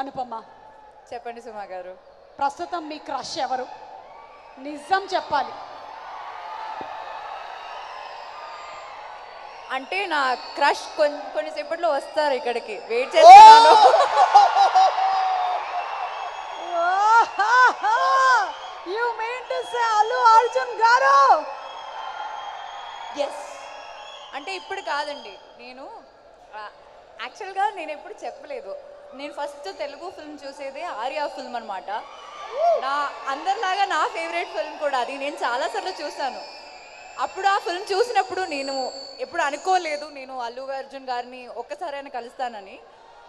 అనుపమ. చెప్పండి సుమా గారు. ప్రస్తుతం మీ క్రష్ ఎవరు? నిజం చెప్పాలి. అంటే నా క్రష్ కొన్ని కొన్నిసేపట్లో వస్తారు ఇక్కడికి. వెయిట్ చేస్తున్నాను. You mean to say Allu Arjun గారు? ఎస్ అంటే ఇప్పుడు కాదండి. నేను యాక్చువల్గా నేను ఎప్పుడు చెప్పలేదు. నేను ఫస్ట్ తెలుగు ఫిల్మ్ చూసేది ఆర్యా ఫిల్మ్ అనమాట నా అందరిలాగా నా ఫేవరెట్ ఫిల్మ్ కూడా అది. నేను చాలాసార్లు చూశాను. అప్పుడు ఆ ఫిల్మ్ చూసినప్పుడు నేను ఎప్పుడు అనుకోలేదు నేను అల్లు అర్జున్ గారిని ఒక్కసారైనా కలుస్తానని.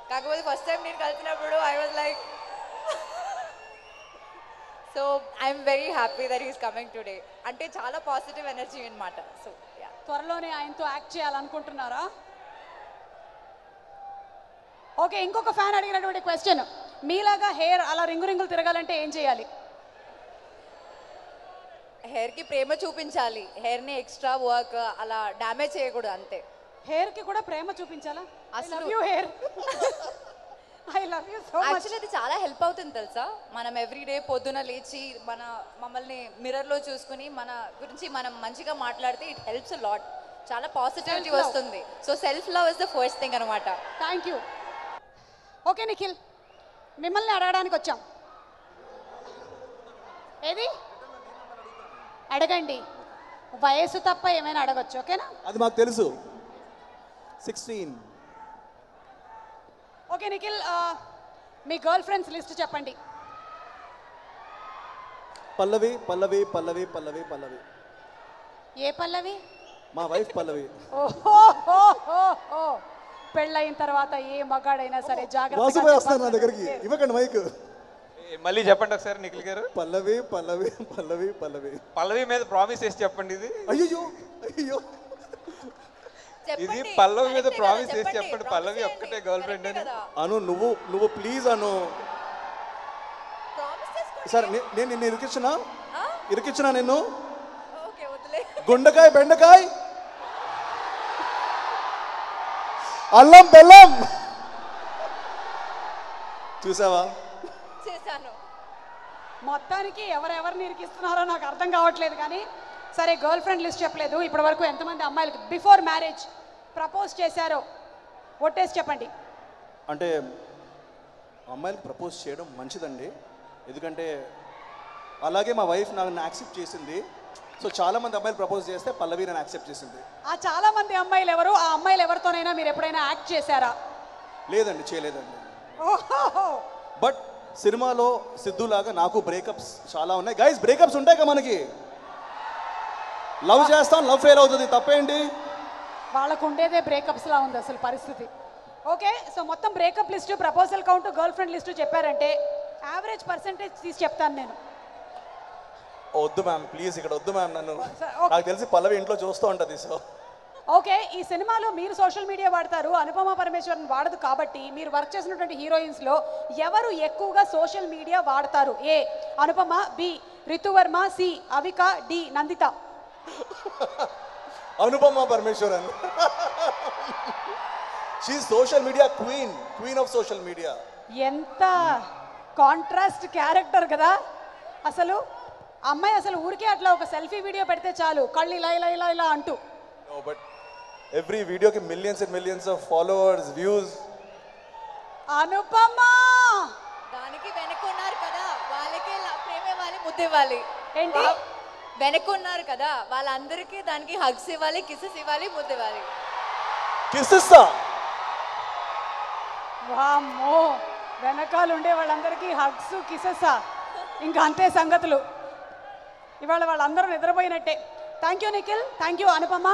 కాకపోతే ఫస్ట్ టైం నేను కలిసినప్పుడు I was like so I'm very happy that is coming today అంటే చాలా పాజిటివ్ ఎనర్జీ అనమాట సో యా త్వరలోనే ఆయనతో యాక్ట్ చేయాలనుకుంటున్నారా? ఓకే ఇంకొక ఫ్యాన్ అడిగినటువంటి క్వశ్చన్ మీలాగా హెయిర్ అలా రింగు రింగులు తిరగాలంటే ఏం చేయాలి? హెయిర్కి ప్రేమ చూపించాలి. హెయిర్ని ఎక్స్ట్రా వర్క్ అలా డ్యామేజ్ చేయకూడదు అంతే. హెయిర్కి కూడా ప్రేమ చూపించాలా? అసలు- hair I love you so actually అది చాలా హెల్ప్ అవుతుంది తెలుసా? మనం ఎవ్రీడే పొద్దున లేచి మన మమ్మల్ని మిర్రర్లో చూసుకుని మన గురించి మనం మంచిగా మాట్లాడితే ఇట్ హెల్ప్స్ లాట్ చాలా పాజిటివిటీ. వస్తుంది. So self love is the first thing అనమాట థ్యాంక్ యూ ఓకే నిఖిల్. మిమ్మల్ని అడగడానికి వచ్చాం. ఏది? అడగండి. వయసు తప్ప ఏమైనా అడగచ్చు ఓకేనా? అది మాకు తెలుసు. సిక్స్టీన్ ఓకే నిఖిల్ మీ గర్ల్ ఫ్రెండ్స్ లిస్ట్ చెప్పండి. పల్లవి పల్లవి పల్లవి పల్లవి పల్లవి. ఏ పల్లవి? మా వైఫ్ పల్లవి. ఓహో పెళ్ళయిన తర్వాత ఏ మగాడైనా సరే వాసుబాయ్ వస్తారు నా దగ్గరికి. ఇవ్వకండి మైక్. ఏ, మళ్ళీ చెప్పండి ఒకసారి నిఖిల్ గారు. పల్లవి పల్లవి పల్లవి పల్లవి. పల్లవి మీద ప్రామిస్ చేసి చెప్పండి ఇది. అయ్యో అయ్యో ఇది. పల్లవి మీద ప్రామిస్ చేసి చెప్పండి. పల్లవి. ఒక్కటే గర్ల్ ఫ్రెండ్ అని. అను నువ్వు నువ్వు ప్లీజ్ అను. సార్ నే- నేను నిన్ను ఇరికిచ్చినా ఆ? ఇరికిచ్చినా నిన్ను? ఓకే వదిలే. గుండకాయ బెండకాయ? అల్లం బెల్లం. చూసావా? చేశాను. మొత్తానికి ఎవరెవరిని ఇరికిస్తున్నారో నాకు అర్థం కావట్లేదు కానీ సరే గర్ల్ ఫ్రెండ్ లిస్ట్ చెప్పలేదు. ఇప్పటి వరకు ఎంతమంది అమ్మాయిలకు బిఫోర్ మ్యారేజ్ ప్రపోజ్ చేశారో ఒట్టేసి చెప్పండి. అంటే అమ్మాయిలకు ప్రపోజ్ చేయడం మంచిదండి. ఎందుకంటే అలాగే మా వైఫ్ నాకు యాక్సెప్ట్ చేసింది. సో చాలా మంది అమ్మాయిలు ప్రపోజ్ చేస్తే పల్లవి నన్ను యాక్సెప్ట్ చేసింది. ఆ చాలా మంది అమ్మాయిలు ఎవరు? ఆ అమ్మాయిలు ఎవరితోనైనా మీరు ఎప్పుడైనా యాక్ట్ చేశారా? లేదండి చేయలేదండి. ఓహో! బట్ సినిమాలో సిద్ధులాగా నాకు బ్రేకప్స్ చాలా ఉన్నాయి. గైస్ బ్రేకప్స్ ఉంటాయి కదా మనకి. లవ్ చేస్తాం లవ్ ఫెయిల్ అవుతుంది. తప్పేంటి? వాళ్ళకు ఉండేదే బ్రేకప్స్ లా ఉంది అసలు పరిస్థితి. ఓకే సో మొత్తం breakup list proposal count girlfriend list చెప్పారంటే యావరేజ్ పర్సంటేజ్ తీసి చెప్తాను నేను. వద్దు మ్యామ్ ప్లీజ్ ఇక్కడ వద్దు మ్యామ్ నన్ను. నాకు తెలిసి పల్లవి ఇంట్లో చూస్తూ ఉంటుంది సో. ఓకే ఈ సినిమాలో మీరు సోషల్ మీడియా వాడతారు అనుపమ పరమేశ్వరన్ వాడదు కాబట్టి మీరు వర్క్ చేసినటువంటి హీరోయిన్స్లో ఎవరు ఎక్కువగా సోషల్ మీడియా వాడతారు? A Anupama B Ritu Varma C Avika D Nandita. Anupama Parameswaran. She social media queen queen of social media ఎంత కాంట్రాస్ట్ క్యారెక్టర్ కదా. అసలు అమ్మాయి అసలు ఊరికే అట్లా ఒక సెల్ఫీ వీడియో పెడితే చాలు. కళ్ళు ఇలా ఇలా ఇలా ఇలా అంటూ. బట్ ఎవ్రీ వీడియోకి millions and millions of followers views Anupama! దానికి వెనక్కున్నారు కదా వాళ్ళకే ప్రేమ ఇవ్వాలి ముద్దు ఇవ్వాలి. ఏంటి? వా- వెనక్కున్నారు కదా వాళ్ళందరికీ దానికి హగ్స్ ఇవ్వాలి కిసెస్ ఇవ్వాలి ముద్దు ఇవ్వాలి. కిసిస్తా వామ్మో! వెనకాల ఉండే వాళ్ళందరికీ హగ్స్ కిసెసా ఇంకా అంతే సంగతులు. ఇవాళ వాళ్ళందరూ నిద్రపోయినట్టే. Thank you Nikhil thank you Anupama